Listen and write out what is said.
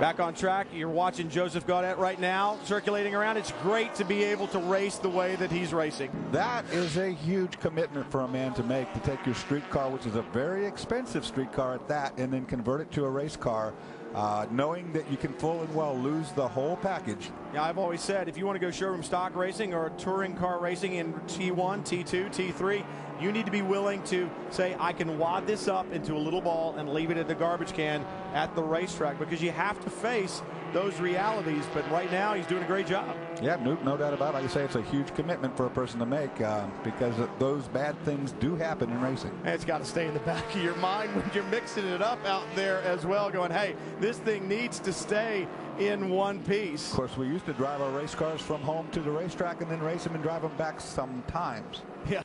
Back on track, you're watching Joseph Gaudet right now circulating around. It's great to be able to race the way that he's racing. That is a huge commitment for a man to make to take your street car, which is a very expensive street car at that, and then convert it to a race car. Uh, knowing that you can full and well lose the whole package. Yeah, I've always said if you want to go showroom stock racing or touring car racing in T1, T2, T3, you need to be willing to say, I can wad this up into a little ball and leave it at the garbage can at the racetrack because you have to face those realities. But right now, he's doing a great job. Yeah, no, no doubt about it. Like I say, it's a huge commitment for a person to make uh, because those bad things do happen in racing. And it's got to stay in the back of your mind when you're mixing it up out there as well, going, hey, this thing needs to stay in one piece. Of course, we used to drive our race cars from home to the racetrack and then race them and drive them back sometimes. Yeah.